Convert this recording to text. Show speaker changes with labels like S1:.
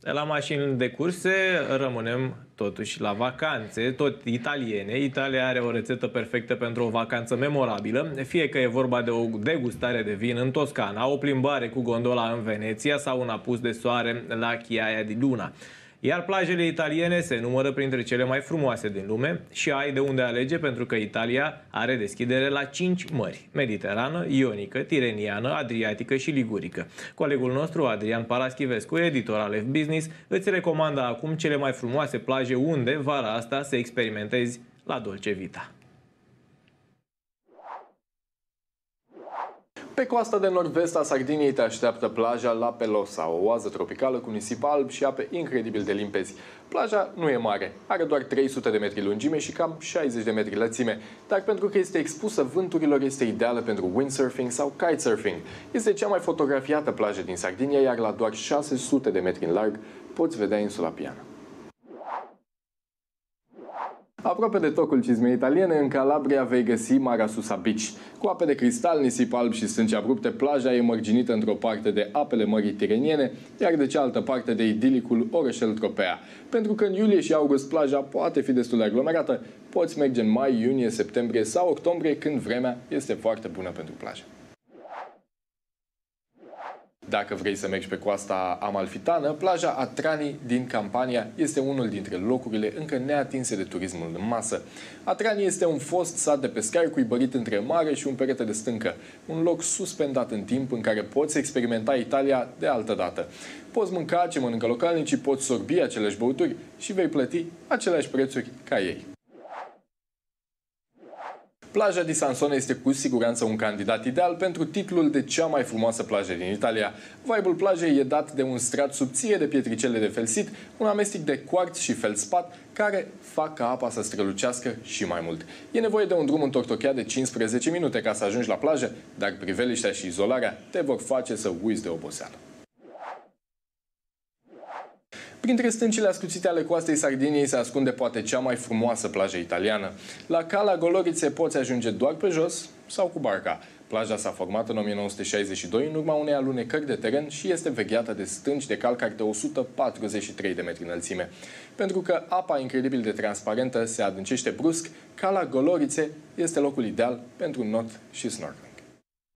S1: De la mașini de curse rămânem totuși la vacanțe, tot italiene. Italia are o rețetă perfectă pentru o vacanță memorabilă, fie că e vorba de o degustare de vin în Toscana, o plimbare cu gondola în Veneția sau un apus de soare la Chiaia di Luna. Iar plajele italiene se numără printre cele mai frumoase din lume și ai de unde alege pentru că Italia are deschidere la 5 mări. Mediterană, Ionică, Tireniană, Adriatică și Ligurică. Colegul nostru, Adrian Paraschivescu, editor al F Business, îți recomandă acum cele mai frumoase plaje unde vara asta să experimentezi la Dolce Vita.
S2: Pe coasta de nord-vest a Sardiniei te așteaptă plaja La Pelosa, o oază tropicală cu nisip alb și ape incredibil de limpezi. Plaja nu e mare, are doar 300 de metri lungime și cam 60 de metri lățime, dar pentru că este expusă vânturilor, este ideală pentru windsurfing sau kitesurfing. Este cea mai fotografiată plajă din Sardinia, iar la doar 600 de metri în larg poți vedea insula Piana. Aproape de tocul cizmei italiene, în Calabria vei găsi Mara Susa Beach. Cu ape de cristal, nisip alb și stânci abrupte, plaja e mărginită într-o parte de apele mării tireniene, iar de cealaltă parte de idilicul orășel Tropea. Pentru că în iulie și august plaja poate fi destul de aglomerată, poți merge în mai, iunie, septembrie sau octombrie, când vremea este foarte bună pentru plajă. Dacă vrei să mergi pe coasta amalfitană, plaja Atrani din Campania este unul dintre locurile încă neatinse de turismul în masă. Atrani este un fost sat de pescari cuibărit între mare și un perete de stâncă, un loc suspendat în timp în care poți experimenta Italia de altă dată. Poți mânca ce mănâncă localnicii, poți sorbi aceleași băuturi și vei plăti aceleași prețuri ca ei. Plaja di Sansone este cu siguranță un candidat ideal pentru titlul de cea mai frumoasă plajă din Italia. Vibe-ul plajei e dat de un strat subțire de pietricele de felsit, un amestec de quartz și feldspat, care fac ca apa să strălucească și mai mult. E nevoie de un drum întortocheat de 15 minute ca să ajungi la plajă, dar priveliștea și izolarea te vor face să uiți de oboseală. Printre stâncile ascuțite ale coastei Sardiniei se ascunde poate cea mai frumoasă plajă italiană. La Cala Golorițe poți ajunge doar pe jos sau cu barca. Plaja s-a format în 1962 în urma unei alunecări de teren și este vegheată de stânci de calcar de 143 de metri înălțime. Pentru că apa incredibil de transparentă se adâncește brusc, Cala Golorițe este locul ideal pentru not și snorkel.